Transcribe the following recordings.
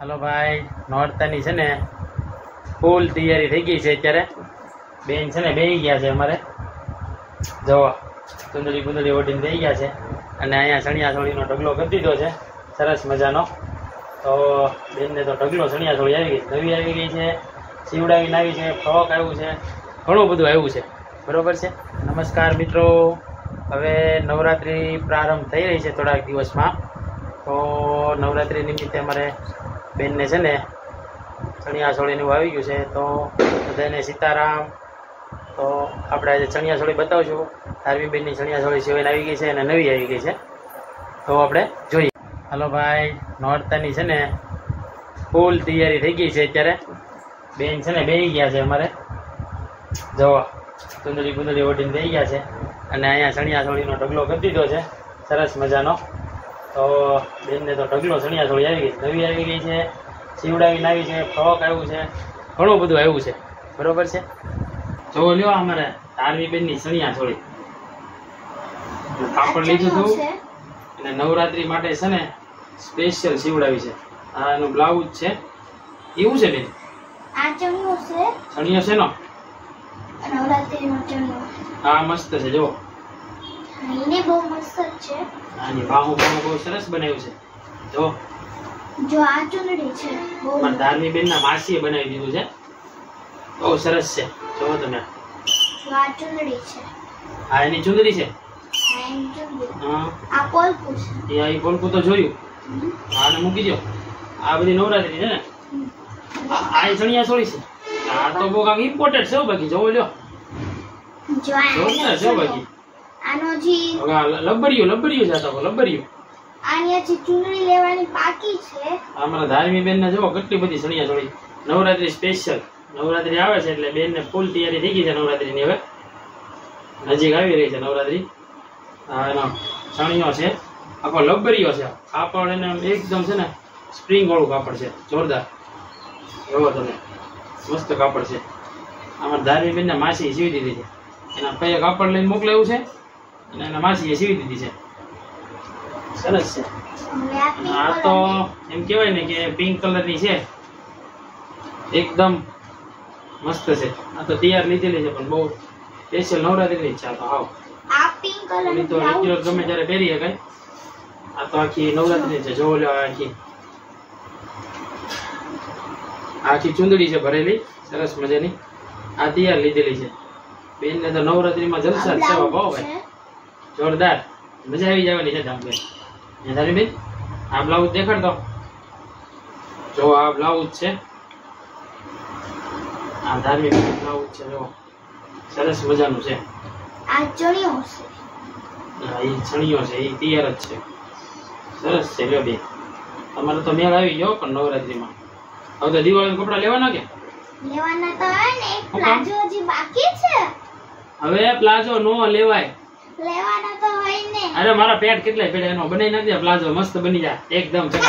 હાલો ભાઈ, નોરતાની છે ને ફૂલ તૈયારી થઈ ગઈ છે અત્યારે. બેન છે ને બેહી ગયા છે અમારે. જવા ચુંદડી બુંદડી ઓટીને થઈ ગયા છે. અને અહીંયા ચણિયા ચોળીનો ઢગલો કરી દીધો છે. સરસ મજાનો. તો બેનને તો ઢગલો ચણિયા ચોળી આવી ગઈ નવી આવી ગઈ છે સીવડાવીને આવી છે ફ્રોક આવ્યું છે. ઘણું બધું આવ્યું છે. બરોબર છે? નમસ્કાર મિત્રો. હવે નવરાત્રિ પ્રારંભ થઈ રહી છે થોડાક દિવસમાં. તો નવરાત્રિ નિમિત્તે અમારે બેનને છે ને ચણિયા ચોળીનું આવી ગયું છે, તો બધાને સીતારામ. તો આપણે આજે ચણિયા ચોળી બતાવશું. ધાર્મી બેનની ચણિયા ચોળી સિવાય આવી ગઈ છે અને નવી આવી ગઈ છે. તો આપણે જોઈએ. હાલો ભાઈ, નોરતાની છે ને ફૂલ તૈયારી થઈ ગઈ છે અત્યારે. બેન છે ને બેહી ગયા છે અમારે. જવા ચુંદડી બુંદડી ઓઢીને બેસી ગયા છે. અને અહીંયા ચણિયા ચોળીનો ઢગલો કરી દીધો છે. સરસ મજાનો. તો બેનને તો ઢગલો ચણિયા થોડી આવી ગઈ નવી આવી ગઈ છે સીવડાવીને આવી છે ફ્રોક આવ્યું છે ઘણું બધું આવ્યું છે. બરોબર છે? જો લ્યો અમારે તારવી બેનની ચણિયા થોડી કાપડ લીધું હતું. અને નવરાત્રી માટે છે ને સ્પેશિયલ સીવડાવી છે. આ એનું બ્લાઉઝ છે. એવું છે બેન? આ ચણિયો છે? ચણિયો છે નો નવરાત્રીનો ચણિયો. આ મસ્ત છે જો એને બહુ મસ્ત છે. આની બાહુ બાહુ બહુ સરસ બનાવ્યું છે. જો જો આ ચૂંદડી છે બહુ મારા ધાર્મી બેનના માસીએ બનાવી દીધું છે. બહુ સરસ છે. જો તમે. આ ચૂંદડી છે. આ એની ચુંદડી છે? આ પોલકું છે. એ આ પોલકું તો જોયું. આને મૂકી દો આ બધી નવરાત્રી છે ને. આ ચણિયા છોડી છે. આ તો બહુ કાંઈક ઇમ્પોર્ટન્ટ છે બાકી. જોવો લ્યો. જો બાકી. આનો જી લબડિયું લબડિયું છે આ તો લબડિયું આની હજી લેવાની બાકી છે. અમારા ધાર્મી બેન ને જો કેટલી બધી સણિયા જોડી નવરાત્રી સ્પેશિયલ નવરાત્રી આવે છે એટલે બેન ને ફૂલ તૈયારી થઈ ગઈ છે નવરાત્રીની હવે. નજીક આવી રહી છે નવરાત્રી. એનો ચણિયો છે. આખો લબરીયો છે. કાપડ એને એકદમ છે ને સ્પ્રિંગ વાળું કાપડ છે. જોરદાર. એવો તમે. મસ્ત કાપડ છે. અમારા ધાર્મી બેન ને માસી સીવી દીધી છે એના પૈયા કાપડ લઈને મોકલાવ્યું છે. અને એના માસીએ સીવી દીધી છે. સરસ છે. આ તો એમ કહેવાય ને કે પિંક કલરની છે. એકદમ મસ્ત છે. આ તો તૈયાર લીધેલી છે પણ બહુ સ્પેશિયલ નવરાત્રીની છે આ તો હાવ. આ પિંક કલર તો રેગ્યુલર ગમે ત્યારે પહેરી શકાય. આ તો આખી નવરાત્રી છે જોવો લ્યો આખી. આખી ચુંદડી છે ભરેલી સરસ મજાની. આ તૈયાર લીધેલી છે. બેનને તો નવરાત્રીમાં જલસા જ છે ભાવ ભાઈ જોરદાર. મજા આવી જવાની છે જામ બેન બેન આ બ્લાઉઝ દેખાડતો. જો આ બ્લાઉઝ છે. આ ધાર્મિક બ્લાઉઝ છે જો. સરસ મજાનું છે. આ ચણિયો છે હા, એ ચણિયો છે એ તૈયાર જ છે. સરસ છે લ્યો બેન. તમારે તો મેળ આવી ગયો પણ નવરાત્રીમાં. હવે તો દિવાળી કપડા લેવાના કે? લેવાના તો હે ને પ્લાઝો હજી બાકી છે. હવે પ્લાઝો નો લેવાય. લેવાના તો હોય ને. અરે મારા પેટ કેટલાય પેટ એનો બનાવી નાખજે પ્લાઝો મસ્ત બની જાય એકદમ ગમે.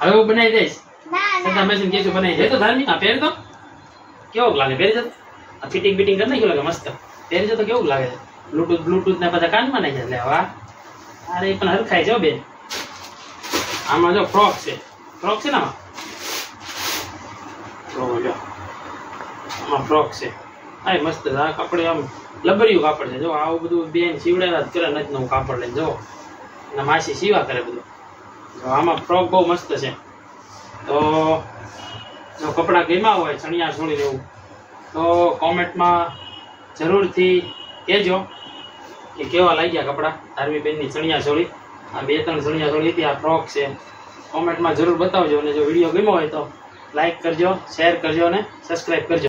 હવે હું બનાવી દઈશ. સદા ના. મશીન કેશું બનાવી દે તો ધાર્મિક આ પહેર તો કેવું લાગે? પહેરી જતો? આ ફિટિંગ બિટિંગ કરી નાખ્યું લાગે મસ્ત. પહેરી જતો કેવું લાગે? છે બ્લુટૂથ બ્લુટૂથ ને બધા કાનમાં નાખી એટલે વાહ અરે પણ હરખાય છે બેન. આમાં જો ફ્રોક છે. ફ્રોક છે ને આમાં? જો. આમાં ફ્રોક છે. આ મસ્ત આ કપડે આમ લબરિયું કાપડ છે. જો, આવું બધું બેન સીવડેલા જ કરે નથી નવું કાપડ લઈને, જો. અને માસી સીવા કરે બધું. જો, આમાં ફ્રોક બહુ મસ્ત છે. તો, જો કપડાં ગમ્યા હોય, ચણિયા છોડી લેવું તો કોમેન્ટમાં જરૂરથી કહેજો કે કેવા લાગ્યા કપડાં ધાર્મી બેનની ચણિયા ચોળી આ બે ત્રણ ચણિયા છોડી હતી, આ ફ્રોક છે. કોમેન્ટમાં જરૂર બતાવજો અને જો વીડિયો ગમ્યો હોય તો લાઈક કરજો શેર કરજો અને સબસ્ક્રાઈબ કરજો.